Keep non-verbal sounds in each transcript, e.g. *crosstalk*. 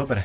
Super.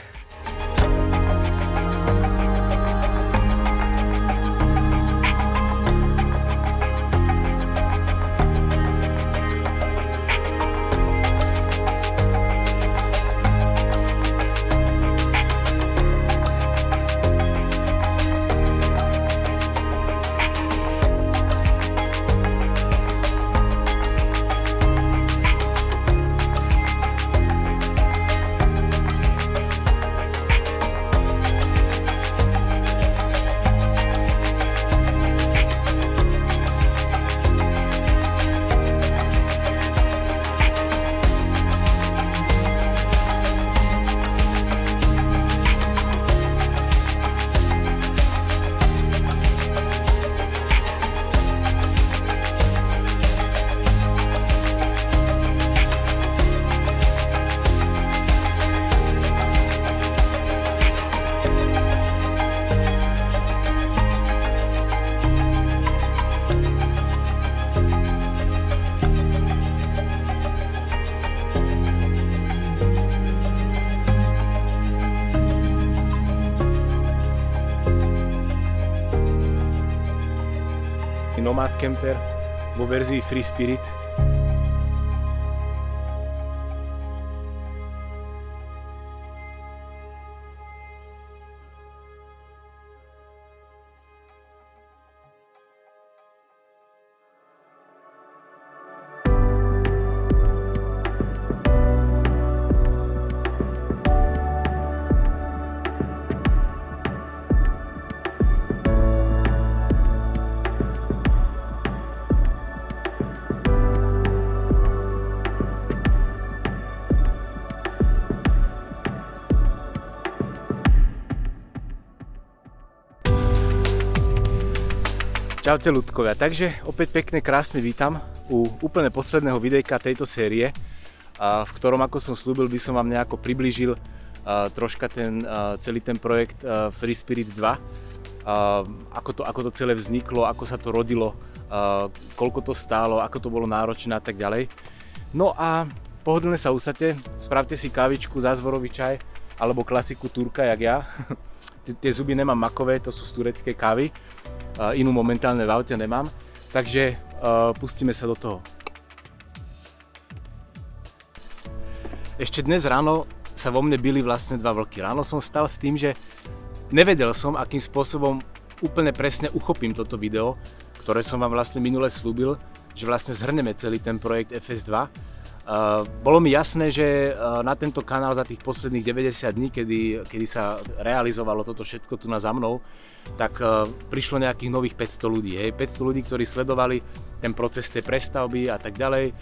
Camper vo verzii Free Spirit. Čaute ľudkovia, takže opäť pekne krásne vítam u úplne posledného videjka tejto série, v ktorom ako som slúbil by som vám nejako priblížil troška ten, celý ten projekt Free Spirit 2, ako to, ako to celé vzniklo, ako sa to rodilo, koľko to stálo, ako to bolo náročné a tak ďalej. No a pohodlne sa usate, spravte si kávičku, zázvorový čaj alebo klasiku Turka, jak ja. *laughs* Tie zuby nemám makové, to sú z tureckej kávy inú momentálne v aute nemám. Takže pustíme sa do toho. Ešte dnes ráno sa vo mne byli vlastne dva vlky. Ráno som stal s tým, že nevedel som, akým spôsobom úplne presne uchopím toto video, ktoré som vám vlastne minule slúbil, že vlastne zhrneme celý ten projekt FS2 Uh, bolo mi jasné, že uh, na tento kanál za tých posledných 90 dní, kedy, kedy sa realizovalo toto všetko tu na za mnou, tak uh, prišlo nejakých nových 500 ľudí. Hej. 500 ľudí, ktorí sledovali ten proces tej prestavby a tak ďalej.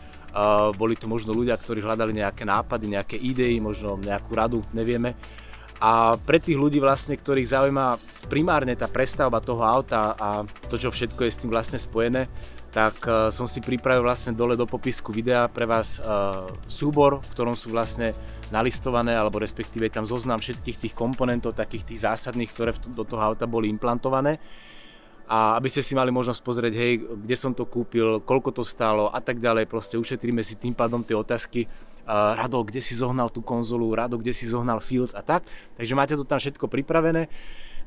Boli to možno ľudia, ktorí hľadali nejaké nápady, nejaké idei, možno nejakú radu, nevieme. A pre tých ľudí vlastne, ktorých zaujíma primárne tá prestavba toho auta a to, čo všetko je s tým vlastne spojené, tak uh, som si pripravil vlastne dole do popisku videa pre vás uh, súbor, v ktorom sú vlastne nalistované, alebo respektíve tam zoznam všetkých tých komponentov, takých tých zásadných, ktoré do toho auta boli implantované. A aby ste si mali možnosť pozrieť, hej, kde som to kúpil, koľko to stálo a tak ďalej, proste ušetríme si tým pádom tie otázky. Uh, Rado, kde si zohnal tú konzolu, Rado, kde si zohnal field a tak. Takže máte to tam všetko pripravené.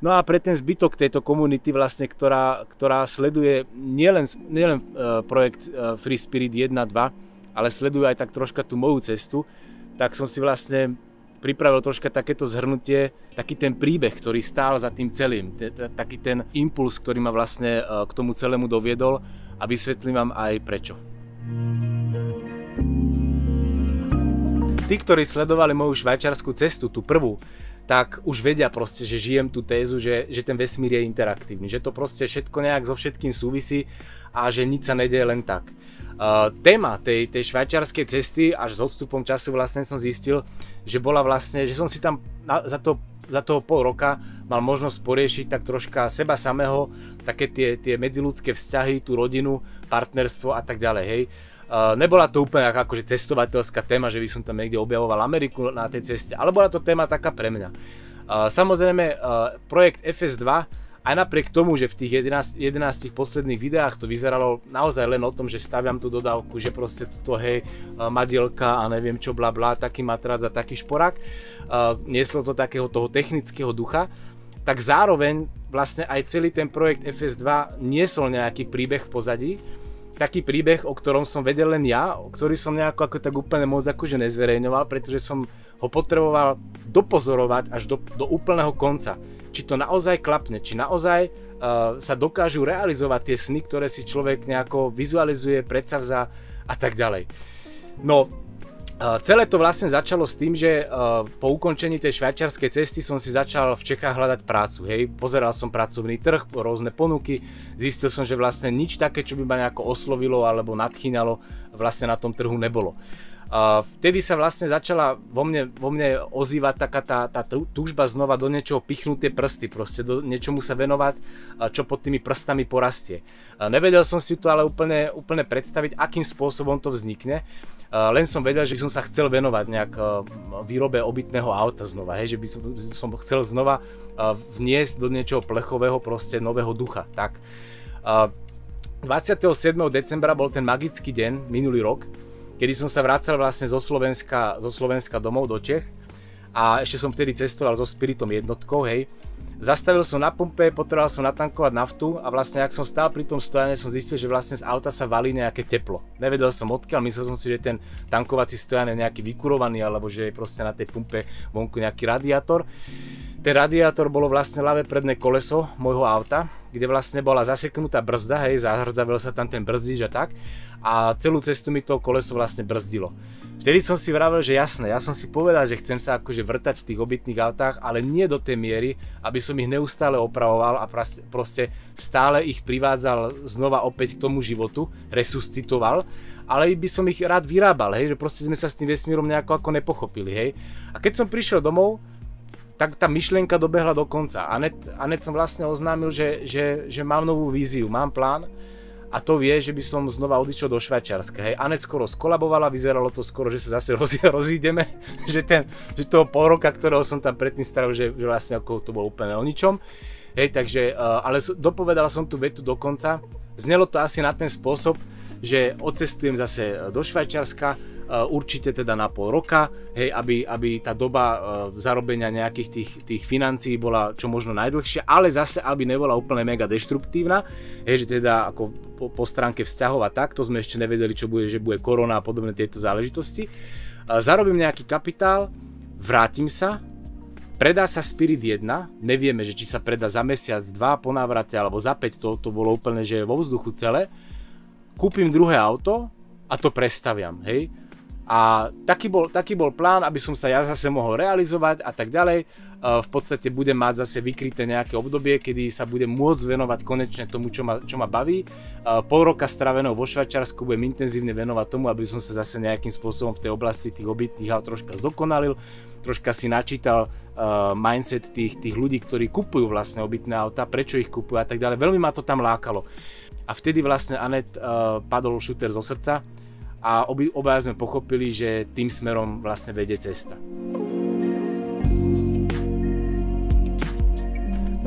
No a pre ten zbytok tejto komunity vlastne, ktorá, ktorá sleduje nielen, nielen uh, projekt uh, Free Spirit 1, 2, ale sleduje aj tak troška tú moju cestu, tak som si vlastne pripravil troška takéto zhrnutie, taký ten príbeh, ktorý stál za tým celým, taký ten impuls, ktorý ma vlastne uh, k tomu celému doviedol a vysvetlím vám aj prečo. Tí, ktorí sledovali moju švajčiarskú cestu, tú prvú, tak už vedia proste, že žijem tú tézu, že, že ten vesmír je interaktívny, že to proste všetko nejak so všetkým súvisí a že nič sa nedieje len tak. Uh, téma tej, tej švajčiarskej cesty až s odstupom času vlastne som zistil, že bola vlastne, že som si tam na, za, to, za toho pol roka mal možnosť poriešiť tak troška seba samého, také tie, tie medziludské vzťahy, tú rodinu, partnerstvo a tak ďalej, hej. Uh, nebola to úplne akože cestovateľská téma, že by som tam niekde objavoval Ameriku na tej ceste, ale bola to téma taká pre mňa. Uh, samozrejme, uh, projekt FS2 a aj napriek tomu, že v tých 11, 11 posledných videách to vyzeralo naozaj len o tom, že staviam tú dodávku, že proste to hej, madielka a neviem čo bla bla, taký matrac a taký šporák, uh, nieslo to takého toho technického ducha, tak zároveň vlastne aj celý ten projekt FS2 niesol nejaký príbeh v pozadí, taký príbeh, o ktorom som vedel len ja, ktorý som nejako ako tak úplne moc akože nezverejňoval, pretože som ho potreboval dopozorovať až do, do úplného konca či to naozaj klapne, či naozaj uh, sa dokážu realizovať tie sny, ktoré si človek nejako vizualizuje, predsavza a tak ďalej. No, celé to vlastne začalo s tým, že po ukončení tej švajčiarskej cesty som si začal v Čechách hľadať prácu. Hej, pozeral som pracovný trh, rôzne ponuky, zistil som, že vlastne nič také, čo by ma nejako oslovilo alebo nadchýnalo, vlastne na tom trhu nebolo. Vtedy sa vlastne začala vo mne, vo mne ozývať taká tá, tá túžba znova do niečoho pichnúť tie prsty, proste do niečomu sa venovať, čo pod tými prstami porastie. Nevedel som si to ale úplne, úplne predstaviť, akým spôsobom to vznikne, len som vedel, že som sa chcel venovať nejak výrobe obytného auta znova, hej, že by som, som chcel znova vniesť do niečoho plechového, proste nového ducha. Tak. Uh, 27. decembra bol ten magický deň, minulý rok, kedy som sa vracal vlastne zo Slovenska, zo Slovenska domov do Čech a ešte som vtedy cestoval so Spiritom jednotkou, hej. Zastavil som na pumpe, potreboval som natankovať naftu a vlastne ak som stál pri tom stojane som zistil, že vlastne z auta sa valí nejaké teplo. Nevedel som odkiaľ, myslel som si, že ten tankovací stojan je nejaký vykurovaný alebo že je proste na tej pumpe vonku nejaký radiátor. Ten radiátor bolo vlastne ľavé predné koleso môjho auta, kde vlastne bola zaseknutá brzda, hej, zahrdzavil sa tam ten brzdič a tak a celú cestu mi to koleso vlastne brzdilo. Vtedy som si vravel, že jasné, ja som si povedal, že chcem sa akože vrtať v tých obytných autách, ale nie do tej miery, aby som ich neustále opravoval a proste stále ich privádzal znova opäť k tomu životu, resuscitoval, ale by som ich rád vyrábal, hej, že proste sme sa s tým vesmírom nejako ako nepochopili, hej. A keď som prišiel domov, tak tá myšlienka dobehla do konca. Anet, Anet som vlastne oznámil, že, že, že mám novú víziu, mám plán, a to vie, že by som znova odišiel do Švajčiarska. Hej, Anet skoro skolabovala, vyzeralo to skoro, že sa zase *laughs* roz, rozídeme, že, ten, že toho pol roka, ktorého som tam predtým staral, že, že vlastne ako to bolo úplne o ničom. Hej, takže, uh, ale dopovedal som tú vetu do konca. Znelo to asi na ten spôsob, že odcestujem zase do Švajčiarska, Eh, určite teda na pol roka, hej, aby, aby tá doba uh, zarobenia nejakých tých, tých financií bola čo možno najdlhšia, ale zase, aby nebola úplne mega deštruktívna, hej, že teda ako po, po stránke vzťahov a tak, to sme ešte nevedeli, čo bude, že bude korona a podobné tieto záležitosti. Zarobím nejaký kapitál, vrátim sa, Predá sa Spirit 1, nevieme, že či sa predá za mesiac, dva po návrate alebo za 5, to, to bolo úplne, že vo vzduchu celé. Kúpim druhé auto a to prestaviam, hej. A taký bol, taký bol plán, aby som sa ja zase mohol realizovať a tak ďalej. E, v podstate budem mať zase vykryté nejaké obdobie, kedy sa budem môcť venovať konečne tomu, čo ma, čo ma baví. E, pol roka straveného vo Švajčiarsku budem intenzívne venovať tomu, aby som sa zase nejakým spôsobom v tej oblasti tých obytných aut troška zdokonalil, troška si načítal uh, mindset tých, tých ľudí, ktorí kupujú vlastne obytné auta, prečo ich kupujú a tak ďalej. Veľmi ma to tam lákalo. A vtedy vlastne Anet uh, padol šúter zo srdca a obi, obaja sme pochopili, že tým smerom vlastne vedie cesta.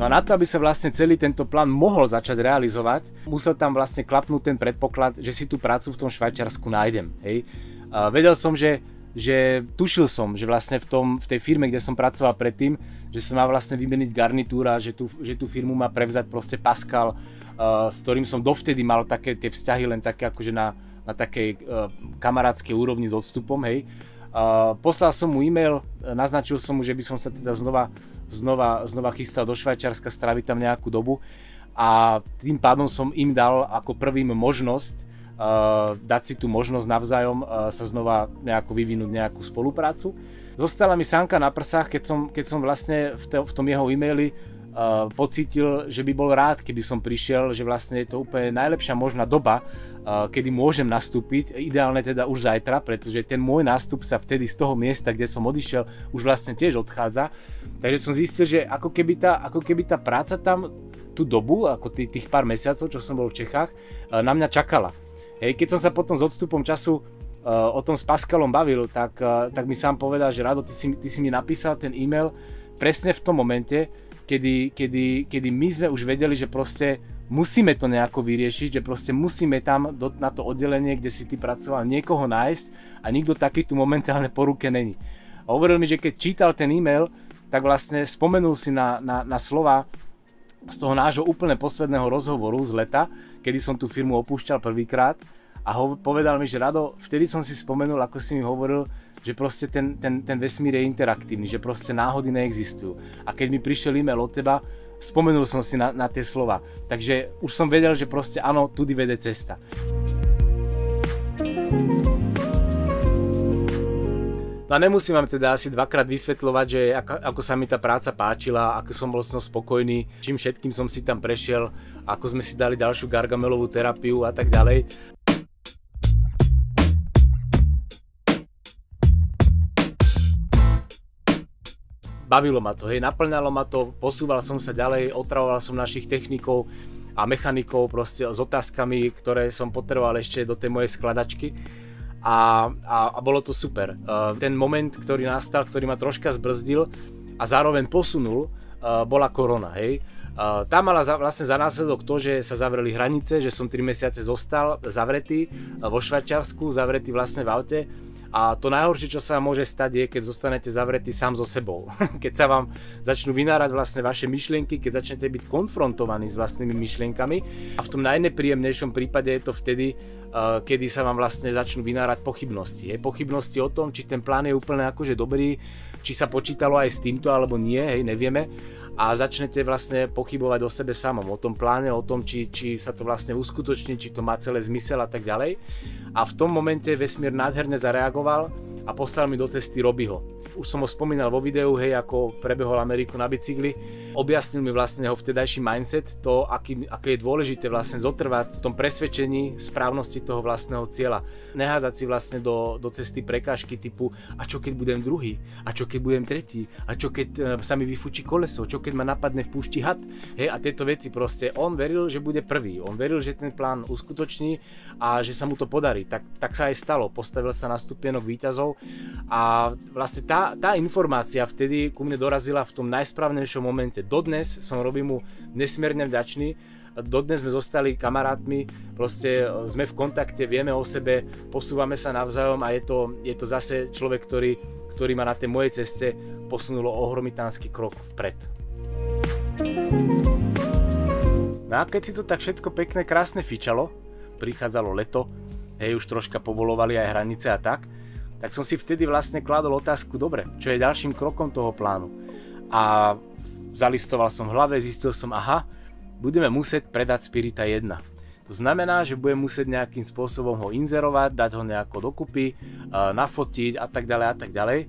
No a na to, aby sa vlastne celý tento plán mohol začať realizovať, musel tam vlastne klapnúť ten predpoklad, že si tú prácu v tom Švajčiarsku nájdem. Hej. A vedel som, že, že tušil som, že vlastne v, tom, v tej firme, kde som pracoval predtým, že sa má vlastne vymeniť garnitúra, že tú, že tú firmu má prevzať proste Pascal, uh, s ktorým som dovtedy mal také tie vzťahy len také akože na, na takej uh, kamarádskej úrovni s odstupom, hej. Uh, poslal som mu e-mail, naznačil som mu, že by som sa teda znova, znova, znova chystal do Švajčiarska, stráviť tam nejakú dobu a tým pádom som im dal ako prvým možnosť dať si tú možnosť navzájom sa znova nejako vyvinúť nejakú spoluprácu. Zostala mi sánka na prsách, keď som, keď som vlastne v, te, v tom jeho e-maili uh, pocítil, že by bol rád, keby som prišiel, že vlastne je to úplne najlepšia možná doba, uh, kedy môžem nastúpiť, ideálne teda už zajtra, pretože ten môj nástup sa vtedy z toho miesta, kde som odišiel, už vlastne tiež odchádza. Takže som zistil, že ako keby tá, ako keby tá práca tam tú dobu, ako tých, tých pár mesiacov, čo som bol v Čechách, uh, na mňa čakala. Hej, keď som sa potom s odstupom času uh, o tom s Pascalom bavil, tak, uh, tak mi sám povedal, že Rado, ty si, ty si mi napísal ten e-mail presne v tom momente, kedy, kedy, kedy my sme už vedeli, že proste musíme to nejako vyriešiť, že proste musíme tam do, na to oddelenie, kde si ty pracoval, niekoho nájsť a nikto taký tu momentálne po ruke není. A hovoril mi, že keď čítal ten e-mail, tak vlastne spomenul si na, na, na slova z toho nášho úplne posledného rozhovoru z leta, kedy som tú firmu opúšťal prvýkrát a ho, povedal mi, že Rado, vtedy som si spomenul, ako si mi hovoril, že proste ten, ten, ten vesmír je interaktívny, že proste náhody neexistujú. A keď mi prišiel e-mail od teba, spomenul som si na, na tie slova. Takže už som vedel, že proste áno, tudy vede cesta. No a nemusím vám teda asi dvakrát vysvetľovať, že ako, ako sa mi tá práca páčila, ako som bol s spokojný, čím všetkým som si tam prešiel, ako sme si dali ďalšiu gargamelovú terapiu a tak ďalej. bavilo ma to, hej, naplňalo ma to, posúval som sa ďalej, otravoval som našich technikov a mechanikov proste s otázkami, ktoré som potreboval ešte do tej mojej skladačky a, a, a bolo to super. Uh, ten moment, ktorý nastal, ktorý ma troška zbrzdil a zároveň posunul, uh, bola korona, hej. Uh, tá mala za, vlastne za následok to, že sa zavreli hranice, že som 3 mesiace zostal zavretý vo Švajčiarsku, zavretý vlastne v aute a to najhoršie, čo sa môže stať, je, keď zostanete zavretí sám so sebou. *laughs* keď sa vám začnú vynárať vlastne vaše myšlienky, keď začnete byť konfrontovaní s vlastnými myšlienkami. A v tom najnepríjemnejšom prípade je to vtedy, uh, kedy sa vám vlastne začnú vynárať pochybnosti. Hej, pochybnosti o tom, či ten plán je úplne akože dobrý, či sa počítalo aj s týmto alebo nie, hej, nevieme a začnete vlastne pochybovať o sebe samom, o tom pláne, o tom, či, či sa to vlastne uskutoční, či to má celé zmysel a tak ďalej. A v tom momente vesmír nádherne zareagoval a poslal mi do cesty Robyho. Už som ho spomínal vo videu, hej, ako prebehol Ameriku na bicykli. Objasnil mi vlastne jeho vtedajší mindset, to, aký, aké je dôležité vlastne zotrvať v tom presvedčení správnosti toho vlastného cieľa. Nehádzať si vlastne do, do cesty prekážky typu a čo keď budem druhý, a čo keď budem tretí, a čo keď e, sa mi vyfúči koleso, čo keď ma napadne v púšti had. Hej, a tieto veci proste, on veril, že bude prvý, on veril, že ten plán uskutoční a že sa mu to podarí. Tak, tak sa aj stalo, postavil sa na stupienok výťazov a vlastne tá, tá informácia vtedy ku mne dorazila v tom najsprávnejšom momente. Dodnes som mu nesmierne vďačný, dodnes sme zostali kamarátmi, proste sme v kontakte, vieme o sebe, posúvame sa navzájom a je to, je to zase človek, ktorý, ktorý ma na tej mojej ceste posunulo ohromitánsky krok vpred. No a keď si to tak všetko pekné, krásne fičalo, prichádzalo leto, hej, už troška povolovali aj hranice a tak, tak som si vtedy vlastne kladol otázku, dobre, čo je ďalším krokom toho plánu. A zalistoval som v hlave, zistil som, aha, budeme musieť predať Spirita 1. To znamená, že budem musieť nejakým spôsobom ho inzerovať, dať ho nejako dokupy, nafotiť a tak ďalej a tak ďalej.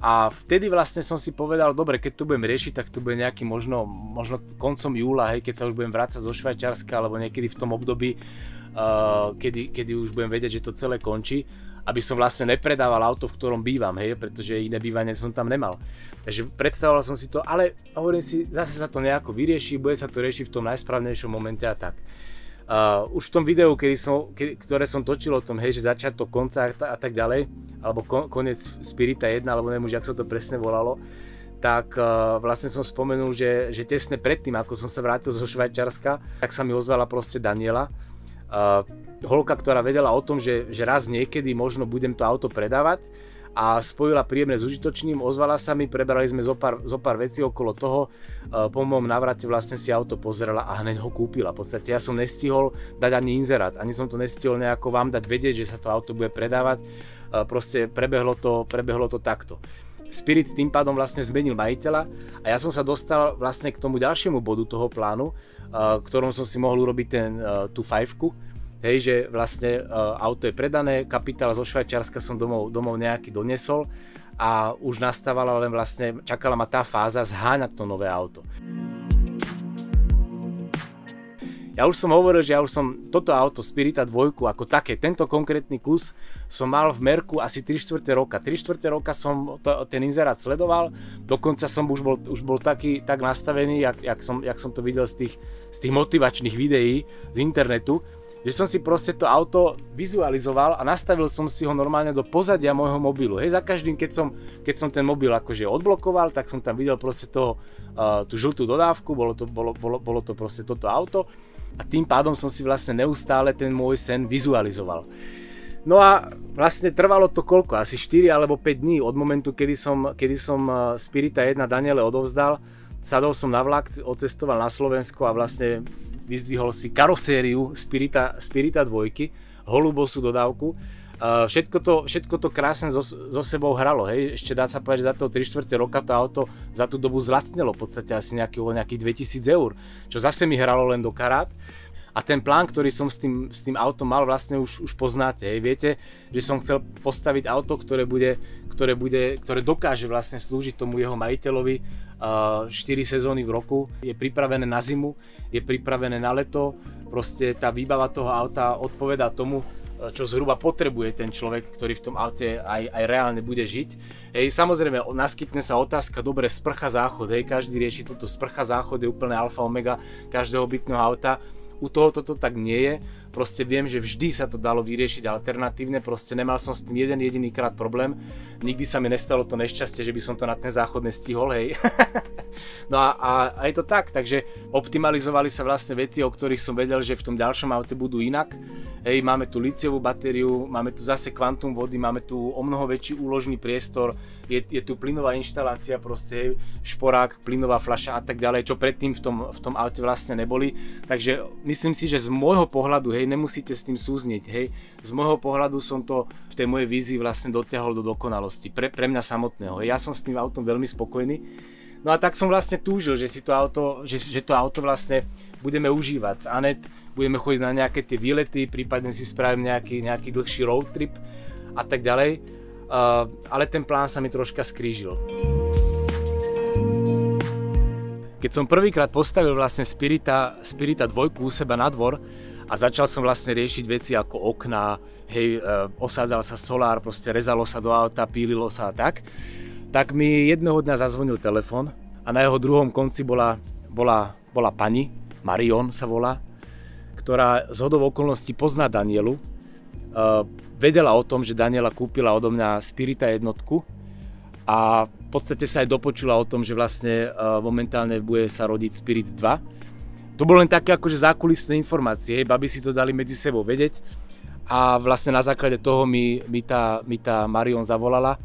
A vtedy vlastne som si povedal, dobre, keď to budem riešiť, tak to bude nejaký možno, možno koncom júla, hej, keď sa už budem vrácať zo Švajčiarska, alebo niekedy v tom období, uh, kedy, kedy už budem vedieť, že to celé končí aby som vlastne nepredával auto, v ktorom bývam, hej, pretože iné bývanie som tam nemal. Takže predstavoval som si to, ale hovorím si, zase sa to nejako vyrieši, bude sa to riešiť v tom najsprávnejšom momente a tak. Uh, už v tom videu, kedy som, kedy, ktoré som točil o tom, hej, že začiatok konca a, a tak ďalej, alebo kon, koniec Spirita 1, alebo neviem už, jak sa to presne volalo, tak uh, vlastne som spomenul, že, že tesne predtým, ako som sa vrátil zo Švajčarska, tak sa mi ozvala proste Daniela, uh, holka, ktorá vedela o tom, že, že raz niekedy možno budem to auto predávať a spojila príjemné s užitočným, ozvala sa mi, prebrali sme zo pár, zo pár vecí okolo toho, uh, po môjom navrate vlastne si auto pozrela a hneď ho kúpila. V podstate ja som nestihol dať ani inzerát, ani som to nestihol nejako vám dať vedieť, že sa to auto bude predávať, uh, proste prebehlo to, prebehlo to takto. Spirit tým pádom vlastne zmenil majiteľa a ja som sa dostal vlastne k tomu ďalšiemu bodu toho plánu, ktorom som si mohol urobiť ten, tú fajfku, hej, že vlastne auto je predané, kapitál zo Švajčiarska som domov, domov nejaký donesol a už nastávala len vlastne, čakala ma tá fáza zháňať to nové auto. Ja už som hovoril, že ja už som toto auto Spirita 2 ako také, tento konkrétny kus som mal v merku asi 3 čtvrte roka. 3 čtvrte roka som to, ten inzerát sledoval, dokonca som už bol, už bol taký, tak nastavený, jak, jak, som, jak som to videl z tých, z tých motivačných videí z internetu, že som si proste to auto vizualizoval a nastavil som si ho normálne do pozadia môjho mobilu. Hej, za každým, keď som, keď som ten mobil akože odblokoval, tak som tam videl proste toho, uh, tú žltú dodávku, bolo to, bolo, bolo, bolo to proste toto auto a tým pádom som si vlastne neustále ten môj sen vizualizoval. No a vlastne trvalo to koľko? Asi 4 alebo 5 dní od momentu, kedy som, kedy som Spirita 1 Daniele odovzdal. Sadol som na vlak, odcestoval na Slovensko a vlastne vyzdvihol si karosériu Spirita, Spirita 2, holubosú dodávku. Všetko, to, všetko to krásne so, so sebou hralo, hej. Ešte dá sa povedať, že za toho 3 čtvrte roka to auto za tú dobu zlacnelo v podstate asi nejakých, nejakých 2000 eur, čo zase mi hralo len do karát. A ten plán, ktorý som s tým, s tým autom mal, vlastne už, už poznáte. Hej. Viete, že som chcel postaviť auto, ktoré, bude, ktoré, bude, ktoré dokáže vlastne slúžiť tomu jeho majiteľovi uh, 4 sezóny v roku. Je pripravené na zimu, je pripravené na leto. Proste tá výbava toho auta odpovedá tomu, čo zhruba potrebuje ten človek, ktorý v tom aute aj, aj reálne bude žiť. Hej, samozrejme, naskytne sa otázka, dobre, sprcha záchod, hej, každý rieši toto sprcha záchod, je úplne alfa omega každého bytného auta u tohoto to tak nie je. Proste viem, že vždy sa to dalo vyriešiť alternatívne, proste nemal som s tým jeden jediný krát problém. Nikdy sa mi nestalo to nešťastie, že by som to na ten záchod nestihol, hej. *laughs* no a, a, a je to tak, takže optimalizovali sa vlastne veci, o ktorých som vedel, že v tom ďalšom aute budú inak. Hej, máme tu liciovú batériu, máme tu zase kvantum vody, máme tu o mnoho väčší úložný priestor, je, je tu plynová inštalácia, proste šporák, plynová fľaša a tak ďalej, čo predtým v tom, v tom aute vlastne neboli. Takže myslím si, že z môjho pohľadu, hej, nemusíte s tým súzniť, hej, z môjho pohľadu som to v tej mojej vízii vlastne dotiahol do dokonalosti, pre, pre mňa samotného. Ja som s tým autom veľmi spokojný. No a tak som vlastne túžil, že si to auto, že, že to auto vlastne budeme užívať. Z Anet budeme chodiť na nejaké tie výlety, prípadne si spravím nejaký, nejaký dlhší road trip a tak ďalej ale ten plán sa mi troška skrížil. Keď som prvýkrát postavil vlastne Spirita, Spirita 2 u seba na dvor a začal som vlastne riešiť veci ako okná, hej, uh, osádzal sa solár, proste rezalo sa do auta, pílilo sa a tak, tak mi jedného dňa zazvonil telefon a na jeho druhom konci bola, bola, bola pani, Marion sa volá, ktorá z hodov okolností pozná Danielu. Vedela o tom, že Daniela kúpila odo mňa Spirita jednotku a v podstate sa aj dopočula o tom, že vlastne e, momentálne bude sa rodiť Spirit 2. To bolo len také akože zákulisné informácie, hej, baby si to dali medzi sebou vedieť a vlastne na základe toho mi, mi, tá, mi tá Marion zavolala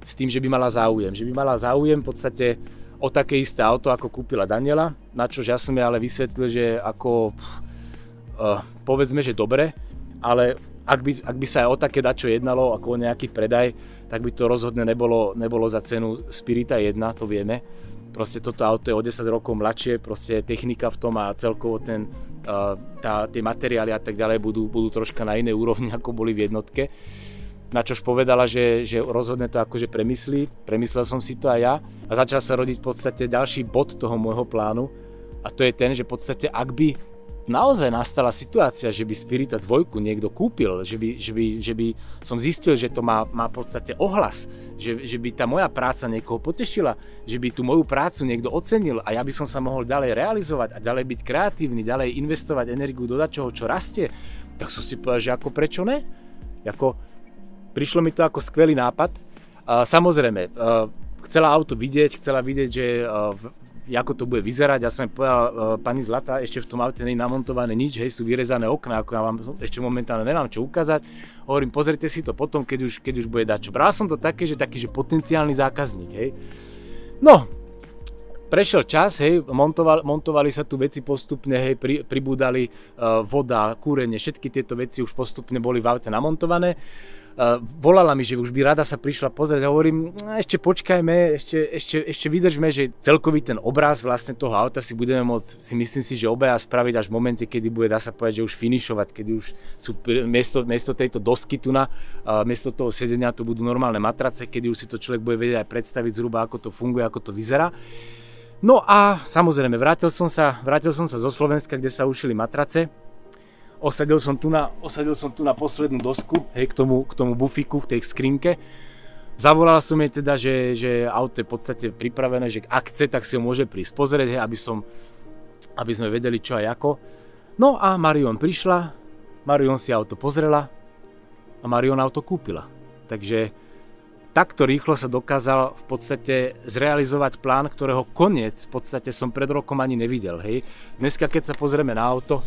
s tým, že by mala záujem. Že by mala záujem v podstate o také isté auto, ako kúpila Daniela, na čo ja som jej ale vysvetlil, že ako uh, povedzme, že dobre, ale ak by, ak by sa aj o také dačo jednalo, ako o nejaký predaj, tak by to rozhodne nebolo, nebolo za cenu Spirita 1, to vieme. Proste toto auto je o 10 rokov mladšie, proste technika v tom a celkovo ten, tá, tie materiály a tak ďalej budú, budú troška na inej úrovni, *laughs* ako boli v jednotke. Na čož povedala, že, že rozhodne to akože premyslí, premyslel som si to aj ja a začal sa rodiť v podstate ďalší bod toho môjho plánu a to je ten, že v podstate ak by naozaj nastala situácia, že by Spirita 2 niekto kúpil, že by, že by, že by som zistil, že to má, má v podstate ohlas, že, že by tá moja práca niekoho potešila, že by tú moju prácu niekto ocenil a ja by som sa mohol ďalej realizovať a ďalej byť kreatívny, ďalej investovať energiu do čoho, čo rastie, tak som si povedal, že ako prečo ne? Ako, prišlo mi to ako skvelý nápad. Uh, samozrejme, uh, chcela auto vidieť, chcela vidieť, že uh, ako to bude vyzerať. Ja som povedal, uh, pani Zlata, ešte v tom aute nie je namontované nič, hej, sú vyrezané okná, ako ja vám ešte momentálne nemám čo ukázať. Hovorím, pozrite si to potom, keď už, keď už bude dať čo. Bral som to také, že taký, že potenciálny zákazník, hej. No, prešiel čas, hej, montovali, montovali sa tu veci postupne, hej, pri, pribúdali uh, voda, kúrenie, všetky tieto veci už postupne boli v aute namontované volala mi, že už by rada sa prišla pozrieť hovorím, no, ešte počkajme, ešte, ešte, ešte vydržme, že celkový ten obraz vlastne toho auta si budeme môcť, si myslím si, že obaja spraviť až v momente, kedy bude, dá sa povedať, že už finišovať, kedy už sú miesto, miesto tejto dosky tu na, miesto toho sedenia tu budú normálne matrace, kedy už si to človek bude vedieť aj predstaviť zhruba, ako to funguje, ako to vyzerá. No a samozrejme, vrátil som sa, vrátil som sa zo Slovenska, kde sa ušili matrace osadil som tu na, osadil som tu na poslednú dosku, hej, k tomu, k tomu bufiku, k tej skrinke. Zavolal som jej teda, že, že auto je v podstate pripravené, že ak chce, tak si ho môže prísť pozrieť, hej, aby, som, aby sme vedeli čo a ako. No a Marion prišla, Marion si auto pozrela a Marion auto kúpila. Takže takto rýchlo sa dokázal v podstate zrealizovať plán, ktorého koniec v podstate som pred rokom ani nevidel. Hej. Dneska keď sa pozrieme na auto,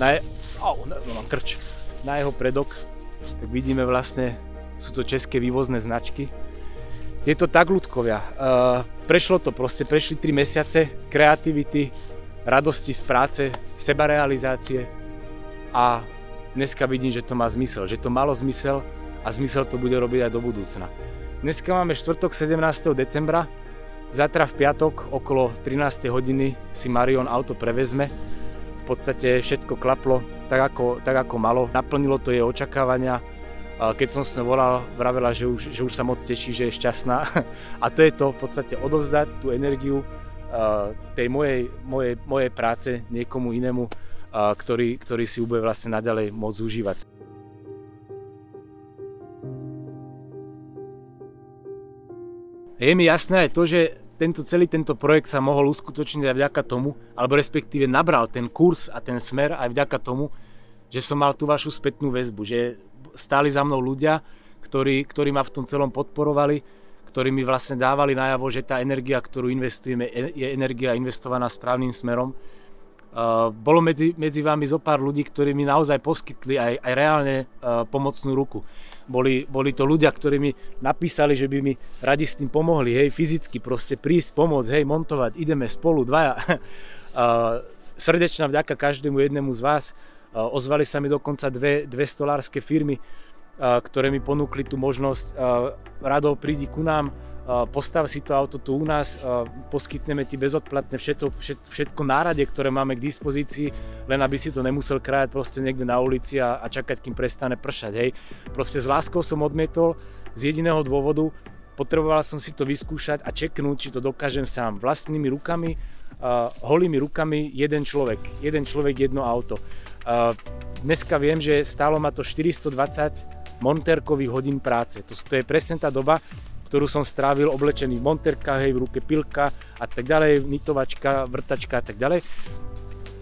na, je, oh, no, mám krč, na jeho predok, tak vidíme vlastne, sú to české vývozné značky. Je to tak, ľudkovia. Uh, prešlo to proste, prešli 3 mesiace kreativity, radosti z práce, sebarealizácie a dneska vidím, že to má zmysel, že to malo zmysel a zmysel to bude robiť aj do budúcna. Dneska máme štvrtok 17. decembra, zatra v piatok okolo 13. hodiny si Marion auto prevezme. Podstate všetko klaplo tak ako, tak ako malo, naplnilo to jej očakávania. Keď som s ňou volal, vravela, že už, že už sa moc teší, že je šťastná. *laughs* A to je to v podstate odovzdať tú energiu tej mojej, mojej, mojej práce niekomu inému, ktorý, ktorý si ju bude vlastne naďalej môcť užívať. Je mi jasné aj to, že tento, celý tento projekt sa mohol uskutočniť aj vďaka tomu, alebo respektíve nabral ten kurz a ten smer aj vďaka tomu, že som mal tú vašu spätnú väzbu, že stáli za mnou ľudia, ktorí, ktorí ma v tom celom podporovali, ktorí mi vlastne dávali najavo, že tá energia, ktorú investujeme, je energia investovaná správnym smerom Uh, bolo medzi, medzi vami zo pár ľudí, ktorí mi naozaj poskytli aj, aj reálne uh, pomocnú ruku. Boli, boli to ľudia, ktorí mi napísali, že by mi radi s tým pomohli, hej, fyzicky proste prísť, pomôcť, hej, montovať, ideme spolu, dvaja. uh, *laughs* srdečná vďaka každému jednému z vás. Ozvali sa mi dokonca dve, dve stolárske firmy, ktoré mi ponúkli tú možnosť, rado prídi ku nám, postav si to auto tu u nás, poskytneme ti bezodplatne všetko, všetko nárade, ktoré máme k dispozícii, len aby si to nemusel krájať proste niekde na ulici a, a čakať, kým prestane pršať. Hej. Proste s láskou som odmietol z jediného dôvodu, potreboval som si to vyskúšať a čeknúť, či to dokážem sám vlastnými rukami, uh, holými rukami jeden človek, jeden človek, jedno auto. Uh, dneska viem, že stálo ma to 420 montérkových hodín práce. To, to je presne tá doba, ktorú som strávil oblečený v monterkách, hej, v ruke pilka a tak ďalej, nitovačka, vrtačka a tak ďalej.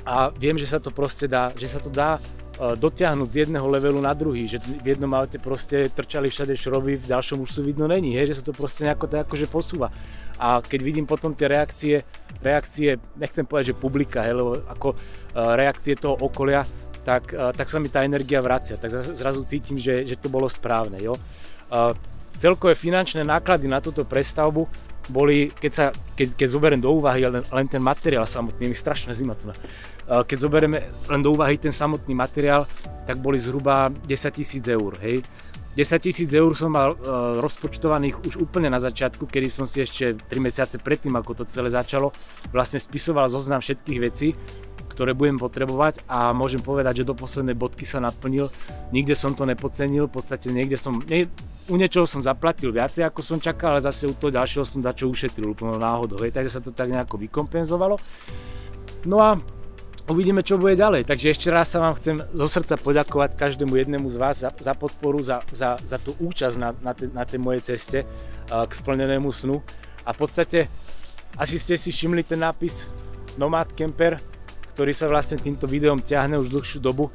A viem, že sa to proste dá, že sa to dá e, dotiahnuť z jedného levelu na druhý, že v jednom aute proste trčali všade šroby, v ďalšom už sú vidno není, hej, že sa to proste nejako tak akože posúva. A keď vidím potom tie reakcie, reakcie, nechcem povedať, že publika, hej, lebo ako e, reakcie toho okolia, tak, e, tak sa mi tá energia vracia, tak zrazu cítim, že, že to bolo správne, jo. Celkové finančné náklady na túto prestavbu boli, keď, sa, keď, keď zoberiem do úvahy len, len ten materiál samotný, je strašná zima tu. Keď zoberieme len do úvahy ten samotný materiál, tak boli zhruba 10 tisíc eur. Hej. 10 tisíc eur som mal uh, rozpočtovaných už úplne na začiatku, kedy som si ešte 3 mesiace predtým, ako to celé začalo, vlastne spisoval zoznam všetkých vecí, ktoré budem potrebovať a môžem povedať, že do poslednej bodky sa naplnil. Nikde som to nepocenil, v podstate niekde som, nie, u niečoho som zaplatil viacej ako som čakal, ale zase u toho ďalšieho som dačo ušetril úplne náhodou, hej, takže sa to tak nejako vykompenzovalo. No a uvidíme, čo bude ďalej. Takže ešte raz sa vám chcem zo srdca poďakovať každému jednému z vás za, za podporu, za, za, za tú účasť na, na, te, na tej mojej ceste uh, k splnenému snu. A v podstate asi ste si všimli ten nápis Nomad Camper, ktorý sa vlastne týmto videom ťahne už dlhšiu dobu.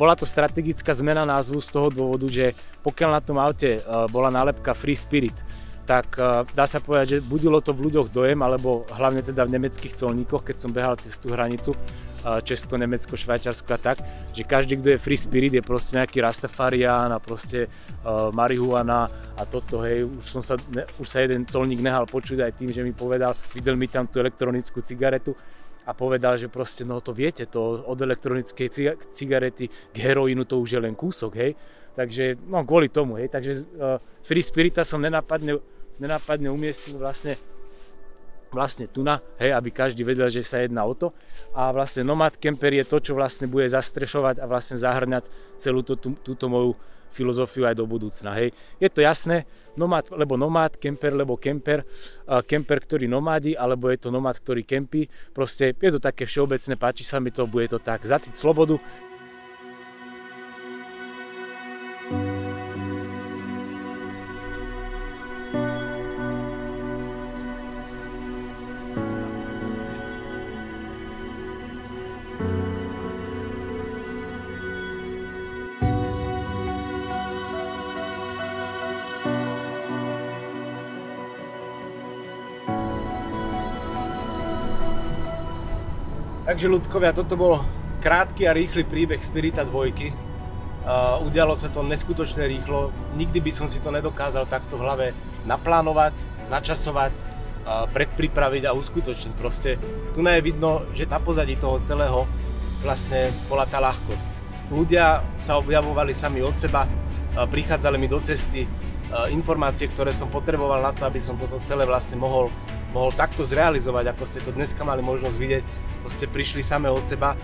Bola to strategická zmena názvu z toho dôvodu, že pokiaľ na tom aute bola nálepka Free Spirit, tak dá sa povedať, že budilo to v ľuďoch dojem, alebo hlavne teda v nemeckých colníkoch, keď som behal cez tú hranicu, Česko, Nemecko, Švajčarsko a tak, že každý, kto je free spirit, je proste nejaký Rastafarian a proste uh, marihuana a toto, hej, už, som sa, ne, už sa jeden colník nehal počuť aj tým, že mi povedal, videl mi tam tú elektronickú cigaretu, a povedal, že proste no to viete, to od elektronickej cigarety k heroínu to už je len kúsok, hej. Takže, no kvôli tomu, hej. Takže uh, Free Spirita som nenapadne, nenapadne umiestnil vlastne vlastne tuna, hej, aby každý vedel, že sa jedná o to. A vlastne Nomad Camper je to, čo vlastne bude zastrešovať a vlastne zahrňať celú to, tú, túto moju filozofiu aj do budúcna. Hej. Je to jasné, nomad, lebo nomád, kemper, lebo kemper, kemper, ktorý nomádi, alebo je to nomád, ktorý kempí. Proste je to také všeobecné, páči sa mi to, bude to tak. Zaciť slobodu, Takže ľudkovia, toto bol krátky a rýchly príbeh Spirita 2. Uh, udialo sa to neskutočne rýchlo. Nikdy by som si to nedokázal takto v hlave naplánovať, načasovať, predpripraviť a uskutočniť. Proste tu je vidno, že na pozadí toho celého vlastne bola tá ľahkosť. Ľudia sa objavovali sami od seba, prichádzali mi do cesty informácie, ktoré som potreboval na to, aby som toto celé vlastne mohol, mohol takto zrealizovať, ako ste to dneska mali možnosť vidieť proste prišli same od seba.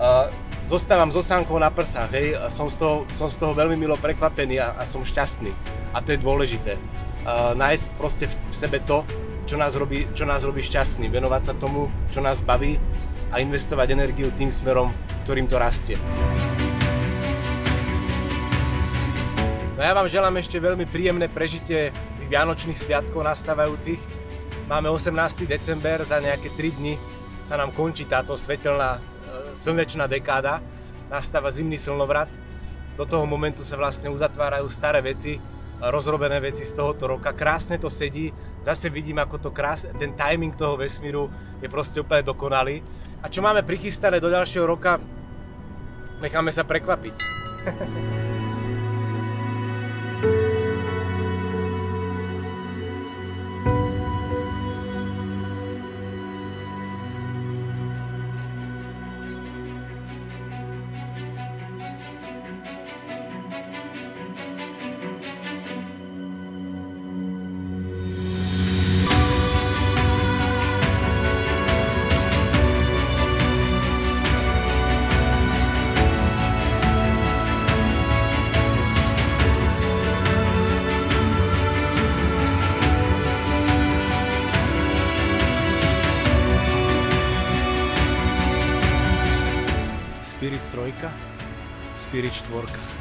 Uh, zostávam so sánkou na prsách, hej, som z toho, som z toho veľmi milo prekvapený a, a som šťastný. A to je dôležité. Uh, nájsť proste v, v sebe to, čo nás, robí, čo nás robí šťastný, venovať sa tomu, čo nás baví a investovať energiu tým smerom, ktorým to rastie. No ja vám želám ešte veľmi príjemné prežitie tých Vianočných sviatkov nastávajúcich. Máme 18. december, za nejaké 3 dni sa nám končí táto svetelná e, slnečná dekáda, nastáva zimný slnovrat. Do toho momentu sa vlastne uzatvárajú staré veci, rozrobené veci z tohoto roka. Krásne to sedí, zase vidím, ako to krás... ten timing toho vesmíru je proste úplne dokonalý. A čo máme prichystané do ďalšieho roka, necháme sa prekvapiť. *laughs* Spirit 3, Spirit 4.